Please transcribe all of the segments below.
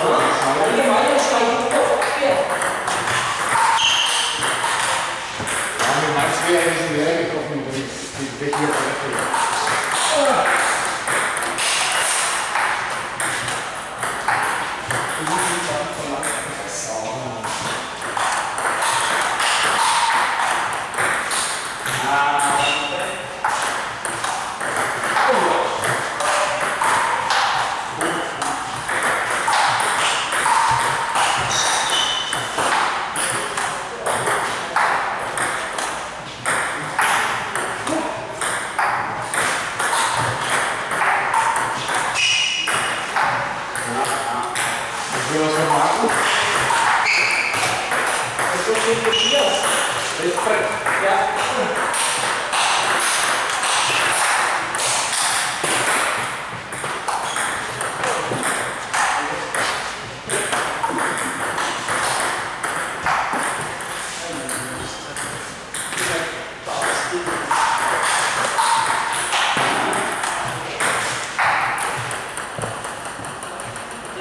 Ja, mit Max wäre ich nicht mehr gekommen, wenn ich die Technik hätte. José Marcos. Estos son los días.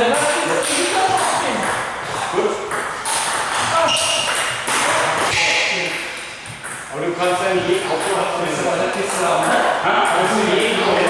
Aber du kannst ja nicht auf so was. Du kannst ja nicht auf so was.